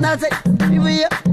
nothing. Here we are.